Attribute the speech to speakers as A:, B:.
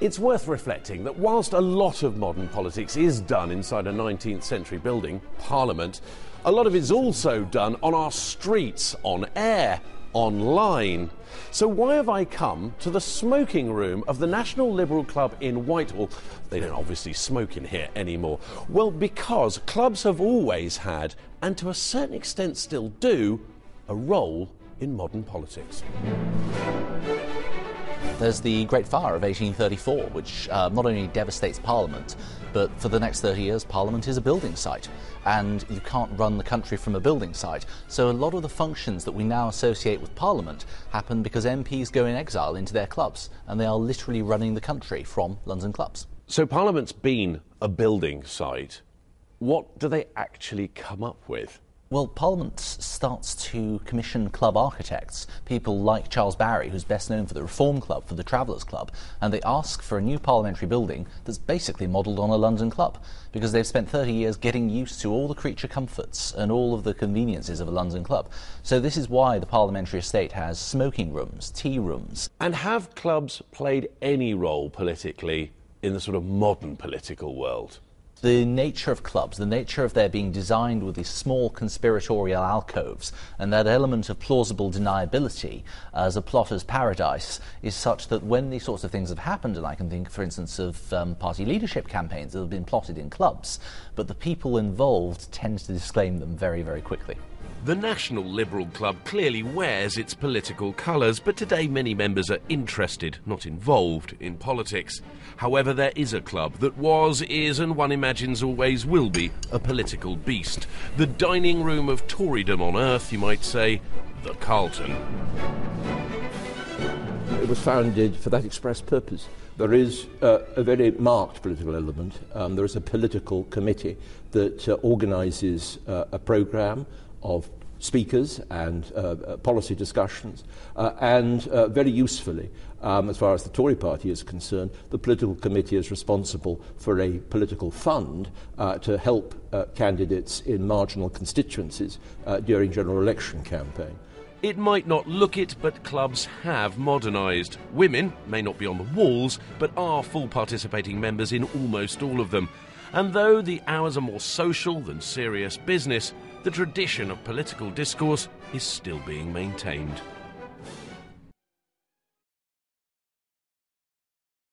A: It's worth reflecting that whilst a lot of modern politics is done inside a 19th century building, Parliament, a lot of it is also done on our streets, on air, online. So, why have I come to the smoking room of the National Liberal Club in Whitehall? They don't obviously smoke in here anymore. Well, because clubs have always had, and to a certain extent still do, a role in modern politics.
B: There's the Great Fire of 1834, which uh, not only devastates Parliament, but for the next 30 years, Parliament is a building site, and you can't run the country from a building site. So a lot of the functions that we now associate with Parliament happen because MPs go in exile into their clubs, and they are literally running the country from London clubs.
A: So Parliament's been a building site. What do they actually come up with?
B: Well, Parliament starts to commission club architects, people like Charles Barry, who's best known for the Reform Club, for the Travellers Club, and they ask for a new parliamentary building that's basically modelled on a London club, because they've spent 30 years getting used to all the creature comforts and all of the conveniences of a London club. So this is why the parliamentary estate has smoking rooms, tea rooms.
A: And have clubs played any role politically in the sort of modern political world?
B: The nature of clubs, the nature of their being designed with these small conspiratorial alcoves, and that element of plausible deniability as a plotter's paradise is such that when these sorts of things have happened, and I can think, for instance, of um, party leadership campaigns that have been plotted in clubs, but the people involved tend to disclaim them very, very quickly.
A: The National Liberal Club clearly wears its political colours, but today many members are interested, not involved, in politics. However, there is a club that was, is, and one imagines always will be a political beast. The dining room of Torydom on earth, you might say, the Carlton.
C: It was founded for that express purpose. There is uh, a very marked political element. Um, there is a political committee that uh, organises uh, a programme of speakers and uh, uh, policy discussions, uh, and uh, very usefully, um, as far as the Tory party is concerned, the political committee is responsible for a political fund uh, to help uh, candidates in marginal constituencies during general election campaign.
A: It might not look it, but clubs have modernised. Women may not be on the walls, but are full participating members in almost all of them. And though the hours are more social than serious business, the tradition of political discourse is still being maintained.